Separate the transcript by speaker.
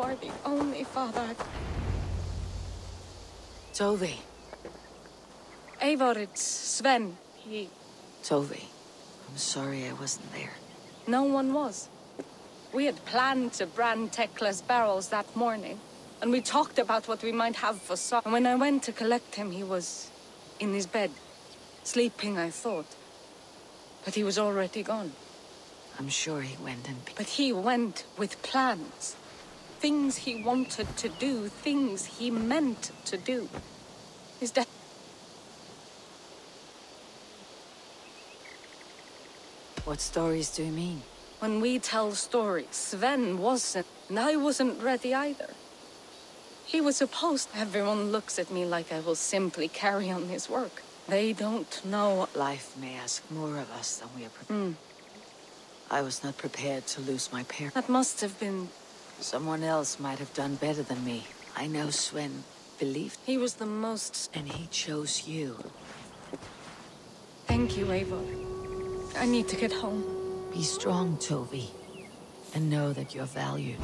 Speaker 1: are the only father I've... Eivor, it's Sven. He...
Speaker 2: Tovi. I'm sorry I wasn't there.
Speaker 1: No one was. We had planned to brand Tekla's barrels that morning, and we talked about what we might have for supper. And when I went to collect him, he was in his bed. Sleeping, I thought. But he was already gone.
Speaker 2: I'm sure he went and...
Speaker 1: But he went with plans. Things he wanted to do, things he meant to do. His death...
Speaker 2: What stories do you mean?
Speaker 1: When we tell stories, Sven wasn't, and I wasn't ready either. He was supposed... Everyone looks at me like I will simply carry on his work. They don't know...
Speaker 2: What life may ask more of us than we are prepared.
Speaker 1: Hmm.
Speaker 2: I was not prepared to lose my parents.
Speaker 1: That must have been...
Speaker 2: Someone else might have done better than me. I know Sven believed,
Speaker 1: He was the most...
Speaker 2: and he chose you.
Speaker 1: Thank you, Eivor. I need to get home.
Speaker 2: Be strong, Tovi, and know that you're valued.